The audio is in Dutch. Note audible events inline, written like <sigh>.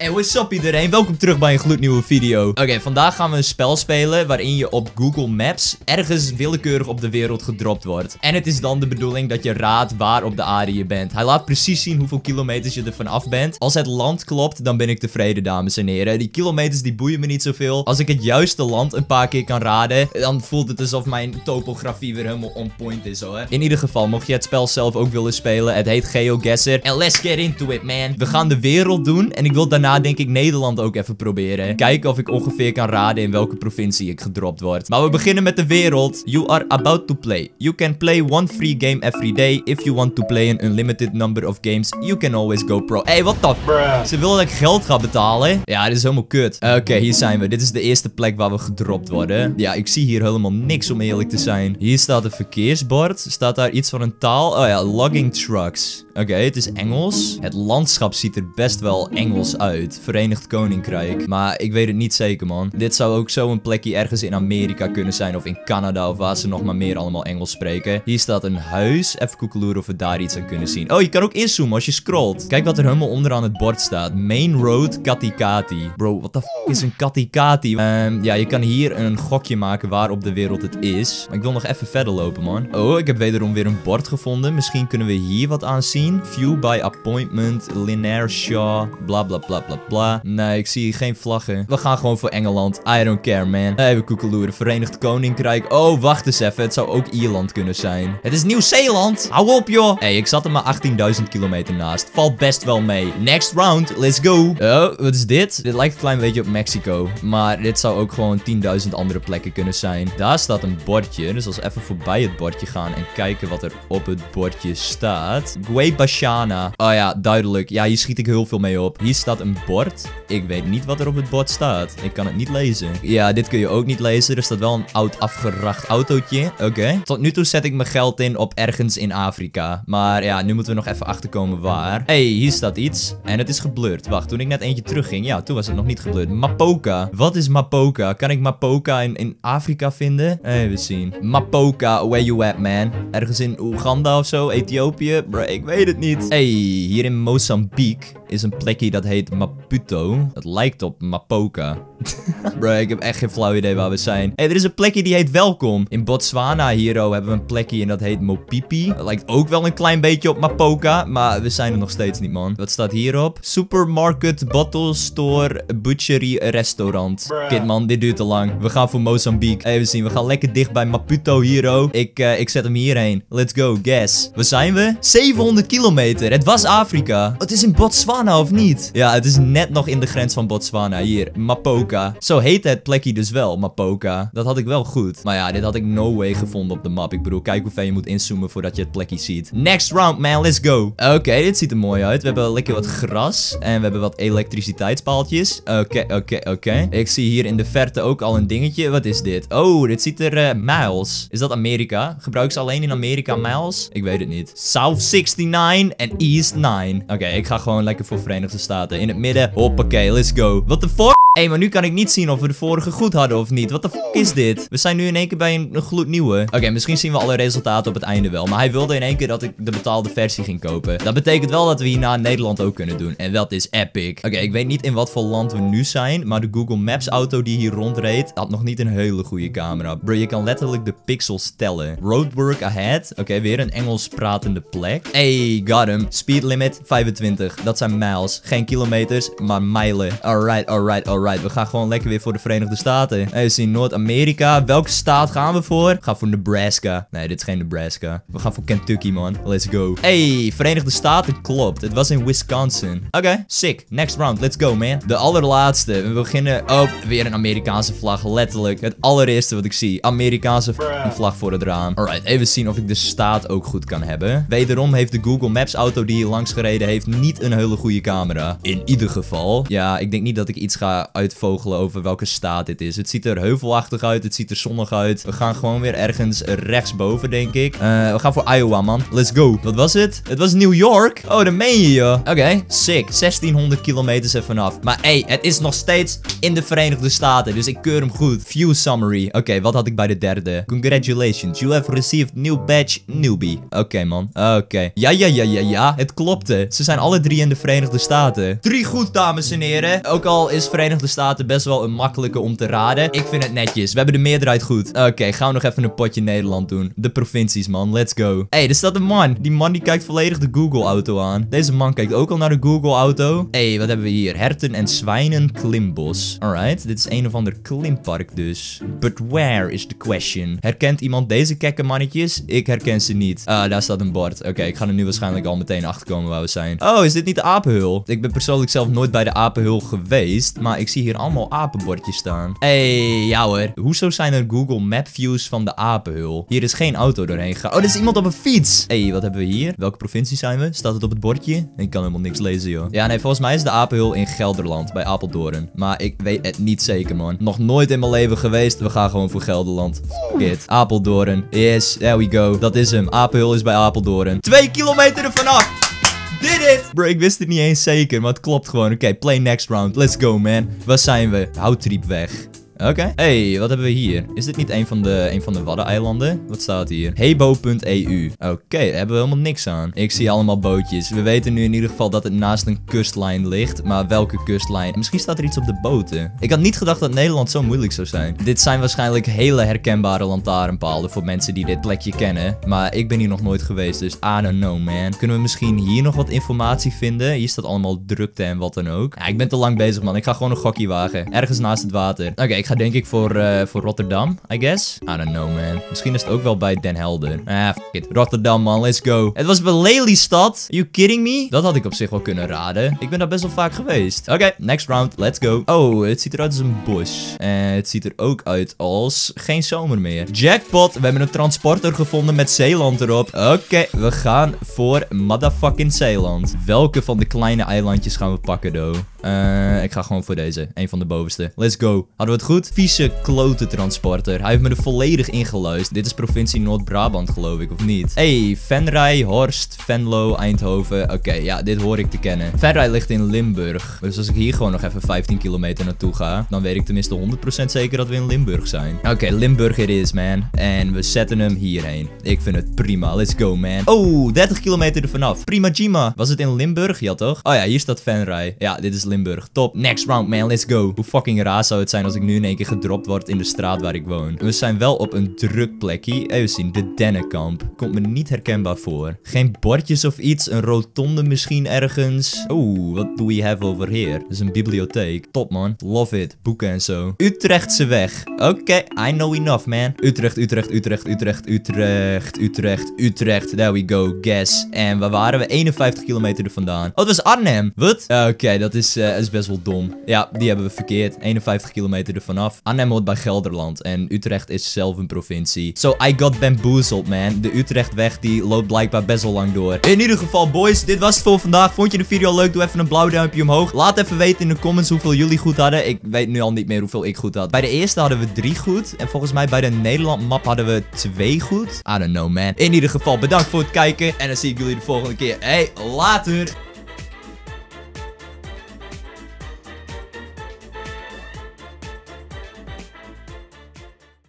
Hey, what's up iedereen? Welkom terug bij een gloednieuwe video. Oké, vandaag gaan we een spel spelen waarin je op Google Maps ergens willekeurig op de wereld gedropt wordt. En het is dan de bedoeling dat je raadt waar op de aarde je bent. Hij laat precies zien hoeveel kilometers je er vanaf bent. Als het land klopt, dan ben ik tevreden, dames en heren. Die kilometers die boeien me niet zoveel. Als ik het juiste land een paar keer kan raden, dan voelt het alsof mijn topografie weer helemaal on point is hoor. In ieder geval, mocht je het spel zelf ook willen spelen, het heet GeoGuessr. En let's get into it, man. We gaan de wereld doen en ik wil daarna denk ik Nederland ook even proberen. Kijken of ik ongeveer kan raden in welke provincie ik gedropt word. Maar we beginnen met de wereld. You are about to play. You can play one free game every day. If you want to play an unlimited number of games, you can always go pro. Hey, what the f... Ze willen dat ik geld ga betalen. Ja, dit is helemaal kut. Oké, hier zijn we. Dit is de eerste plek waar we gedropt worden. Ja, ik zie hier helemaal niks om eerlijk te zijn. Hier staat een verkeersbord. Staat daar iets van een taal? Oh ja, logging trucks. Oké, het is Engels. Het landschap ziet er best wel Engels uit. Verenigd Koninkrijk. Maar ik weet het niet zeker, man. Dit zou ook zo een plekje ergens in Amerika kunnen zijn. Of in Canada, of waar ze nog maar meer allemaal Engels spreken. Hier staat een huis. Even koekeloeren of we daar iets aan kunnen zien. Oh, je kan ook inzoomen als je scrolt. Kijk wat er helemaal onderaan het bord staat. Main Road Katikati. Bro, wat de f is een Katikati? Um, ja, je kan hier een gokje maken waar op de wereld het is. Maar ik wil nog even verder lopen, man. Oh, ik heb wederom weer een bord gevonden. Misschien kunnen we hier wat aan zien. View by appointment, linear Shaw, bla bla bla bla. Nee, ik zie geen vlaggen. We gaan gewoon voor Engeland. I don't care, man. Even koekeloeren. Verenigd Koninkrijk. Oh, wacht eens even. Het zou ook Ierland kunnen zijn. Het is Nieuw-Zeeland. Hou op, joh. Hé, hey, ik zat er maar 18.000 kilometer naast. Valt best wel mee. Next round. Let's go. Oh, wat is dit? Dit lijkt een klein beetje op Mexico. Maar dit zou ook gewoon 10.000 andere plekken kunnen zijn. Daar staat een bordje. Dus als we even voorbij het bordje gaan en kijken wat er op het bordje staat. Bashana. Oh ja, duidelijk. Ja, hier schiet ik heel veel mee op. Hier staat een bord. Ik weet niet wat er op het bord staat. Ik kan het niet lezen. Ja, dit kun je ook niet lezen. Er staat wel een oud afgeracht autootje. Oké. Tot nu toe zet ik mijn geld in op ergens in Afrika. Maar ja, nu moeten we nog even achterkomen waar. hey, hier staat iets. En het is geblurred. Wacht, toen ik net eentje terugging. Ja, toen was het nog niet geblurred. Mapoka. Wat is Mapoka? Kan ik Mapoka in, in Afrika vinden? Even zien. Mapoka, where you at, man? Ergens in Oeganda of zo? Ethiopië? Bro, ik weet het niet. Hey, hier in Mozambique is een plekje dat heet Maputo. Het lijkt op Mapoka. <laughs> Bro, ik heb echt geen flauw idee waar we zijn. hey, er is een plekje die heet Welkom. In Botswana hier oh, hebben we een plekje en dat heet Mopipi. Dat lijkt ook wel een klein beetje op Mapoka, maar we zijn er nog steeds niet, man. Wat staat hierop? Supermarket, bottle store, butchery, restaurant. Kid, man, dit duurt te lang. We gaan voor Mozambique. Even zien, we gaan lekker dicht bij Maputo hier, oh. Ik, uh, ik zet hem hierheen. Let's go, guess. Waar zijn we? 700 kilometer. Het was Afrika. Het is in Botswana, of niet? Ja, het is net nog in de grens van Botswana. Hier, Mapoka. Zo heet het plekje dus wel, Mapoka. Dat had ik wel goed. Maar ja, dit had ik no way gevonden op de map. Ik bedoel, kijk hoe ver je moet inzoomen voordat je het plekje ziet. Next round, man. Let's go. Oké, dit ziet er mooi uit. We hebben lekker wat gras. En we hebben wat elektriciteitspaaltjes. Oké, oké, oké. Ik zie hier in de verte ook al een dingetje. Wat is dit? Oh, dit ziet er uh, miles. Is dat Amerika? Gebruiken ze alleen in Amerika miles? Ik weet het niet. South 69 en East 9. Oké, ik ga gewoon lekker voor Verenigde Staten. In het midden. Hoppakee, let's go. What the fuck? Hé, hey, maar nu kan ik niet zien of we de vorige goed hadden of niet. Wat de fuck is dit? We zijn nu in één keer bij een, een gloednieuwe. Oké, misschien zien we alle resultaten op het einde wel. Maar hij wilde in één keer dat ik de betaalde versie ging kopen. Dat betekent wel dat we hierna Nederland ook kunnen doen. En dat is epic. Oké, ik weet niet in wat voor land we nu zijn. Maar de Google Maps auto die hier rondreed had nog niet een hele goede camera. Bro, je kan letterlijk de pixels tellen. Roadwork ahead. Oké, weer een Engels pratende plek. Hey, got him. Speed limit 25. Dat zijn miles. Geen kilometers, maar mijlen. Alright, alright, alright. Alright, we gaan gewoon lekker weer voor de Verenigde Staten. Even zien, Noord-Amerika. Welke staat gaan we voor? Ga voor Nebraska. Nee, dit is geen Nebraska. We gaan voor Kentucky, man. Let's go. Hey, Verenigde Staten klopt. Het was in Wisconsin. Oké, sick. Next round. Let's go, man. De allerlaatste. We beginnen... Oh, weer een Amerikaanse vlag. Letterlijk. Het allereerste wat ik zie. Amerikaanse vlag voor het raam. Alright, even zien of ik de staat ook goed kan hebben. Wederom heeft de Google Maps auto die hier langs gereden heeft niet een hele goede camera. In ieder geval. Ja, ik denk niet dat ik iets ga uitvogelen over welke staat dit is. Het ziet er heuvelachtig uit. Het ziet er zonnig uit. We gaan gewoon weer ergens rechtsboven, denk ik. Eh, we gaan voor Iowa, man. Let's go. Wat was het? Het was New York. Oh, dat meen je, joh. Oké, sick. 1600 kilometer er vanaf. Maar hey, het is nog steeds in de Verenigde Staten. Dus ik keur hem goed. View summary. Oké, wat had ik bij de derde? Congratulations. You have received new badge newbie. Oké, man. Oké. Ja, ja, ja, ja, ja. Het klopte. Ze zijn alle drie in de Verenigde Staten. Drie goed, dames en heren. Ook al is Verenigde Staten best wel een makkelijke om te raden. Ik vind het netjes. We hebben de meerderheid goed. Oké, gaan we nog even een potje Nederland doen. De provincies, man. Let's go. hey, er staat een man. Die man die kijkt volledig de Google-auto aan. Deze man kijkt ook al naar de Google-auto. hey, wat hebben we hier? Herten en zwijnen klimbos. Alright, dit is een of ander klimpark dus. But where is the question? Herkent iemand deze kekke mannetjes? Ik herken ze niet. Ah, daar staat een bord. Oké, ik ga er nu waarschijnlijk al meteen achter komen waar we zijn. Oh, is dit niet de apenhul? Ik ben persoonlijk zelf nooit bij de apenhul geweest. Maar ik zie hier allemaal apenbordjes staan. hey, ja hoor. Hoezo zijn er Google Map views van de apenhul? Hier is geen auto doorheen gegaan. Oh, er is iemand op een fiets. hey, wat hebben we hier? Welke provincie zijn we? Staat het op het bordje? Ik kan helemaal niks lezen, joh. Ja, nee, volgens mij is de apenhul in Gelderland, bij Apeldoorn. Maar ik weet het niet zeker, man. Nog nooit in mijn leven geweest. We gaan gewoon voor Gelderland. Fuck Apeldoorn. Yes, there we go. Dat is hem. Apenhul is bij Apeldoorn. Twee kilometer ervan af. Did it! Bro, ik wist het niet eens zeker, maar het klopt gewoon. Oké, play next round. Let's go, man. Waar zijn we? Houttriep weg. Oké. Hey, wat hebben we hier? Is dit niet een van de, een van de Waddeneilanden? Wat staat hier? Hebo.eu. Oké, daar hebben we helemaal niks aan. Ik zie allemaal bootjes. We weten nu in ieder geval dat het naast een kustlijn ligt. Maar welke kustlijn? Misschien staat er iets op de boten. Ik had niet gedacht dat Nederland zo moeilijk zou zijn. Dit zijn waarschijnlijk hele herkenbare lantaarnpalen voor mensen die dit plekje kennen. Maar ik ben hier nog nooit geweest, dus I don't know, man. Kunnen we misschien hier nog wat informatie vinden? Hier staat allemaal drukte en wat dan ook. Ja, ik ben te lang bezig, man. Ik ga gewoon een gokje wagen. Ergens naast het water. Oké, ik ga denk ik voor, uh, voor Rotterdam, I guess. I don't know, man. Misschien is het ook wel bij Den Helder. Ah, fuck it. Rotterdam, man. Let's go. Het was bij Lelystad. Are you kidding me? Dat had ik op zich wel kunnen raden. Ik ben daar best wel vaak geweest. Oké, next round. Let's go. Oh, het ziet eruit als een bos. En het ziet er ook uit als geen zomer meer. Jackpot. We hebben een transporter gevonden met Zeeland erop. Oké, we gaan voor motherfucking Zeeland. Welke van de kleine eilandjes gaan we pakken, though? Uh, ik ga gewoon voor deze. Een van de bovenste. Let's go. Hadden we het goed? Vieze klote transporter. Hij heeft me er volledig ingeluisterd. Dit is provincie Noord-Brabant, geloof ik, of niet? hey, Venray, Horst, Venlo, Eindhoven. Oké, ja, dit hoor ik te kennen. Venray ligt in Limburg. Dus als ik hier gewoon nog even 15 kilometer naartoe ga, dan weet ik tenminste 100% zeker dat we in Limburg zijn. Oké, Limburg it is, man. En we zetten hem hierheen. Ik vind het prima. Let's go, man. Oh, 30 kilometer er vanaf. Prima Jima. Was het in Limburg? Ja, toch? Oh ja, hier staat Venray. Ja, dit is Limburg. Top. Next round, man. Let's go. Hoe fucking raar zou het zijn als ik nu in één keer gedropt word in de straat waar ik woon. We zijn wel op een druk plekje. Even zien. De Dennenkamp. Komt me niet herkenbaar voor. Geen bordjes of iets. Een rotonde misschien ergens. Oeh, wat do we have over here? Dat is een bibliotheek. Top, man. Love it. Boeken en zo. Utrechtse weg. Oké, I know enough, man. Utrecht, Utrecht, Utrecht, Utrecht, Utrecht, Utrecht, Utrecht. There we go. Guess. En waar waren we? 51 kilometer er vandaan. Oh, dat was Arnhem. Wat? Oké, dat is, uh, is best wel dom. Ja, die hebben we verkeerd. 51 kilometer er vanaf. Arnhem hoort bij Gelderland. En Utrecht is zelf een provincie. So I got bamboozled, man. De Utrechtweg die loopt blijkbaar best wel lang door. In ieder geval, boys, dit was het voor vandaag. Vond je de video leuk? Doe even een blauw duimpje omhoog. Laat even weten in de comments hoeveel jullie goed hadden. Ik weet nu al niet meer hoeveel ik goed had. Bij de eerste hadden we drie goed. En volgens mij bij de Nederland map hadden we twee goed. I don't know, man. In ieder geval, bedankt voor het kijken. En dan zie ik jullie de volgende keer. Hey, later!